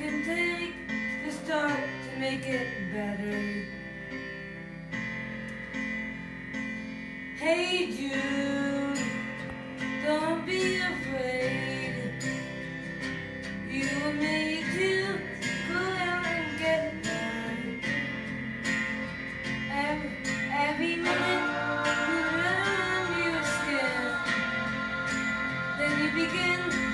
can take the start to make it better. Hey Jude, don't be afraid. You were made to go out and get mine. Every, every minute you learn your skin, then you begin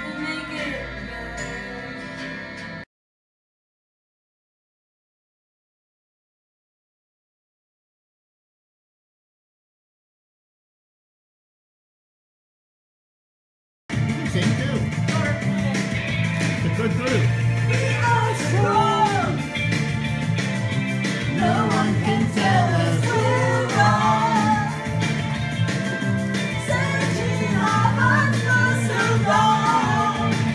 Good group. We are strong. No one can tell us we're our hearts.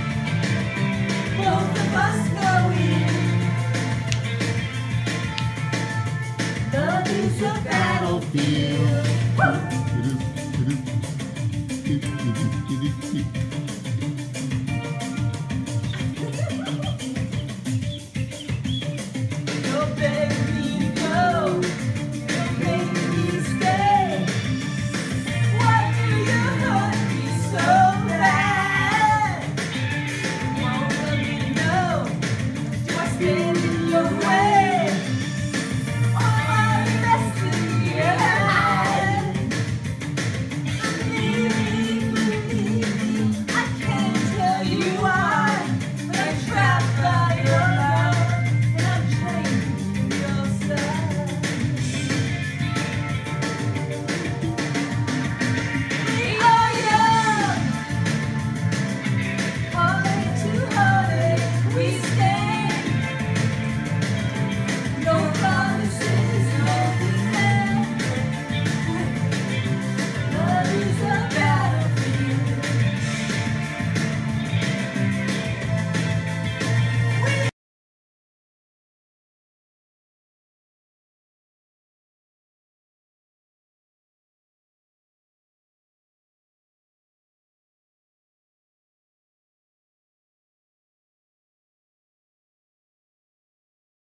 Both battlefield.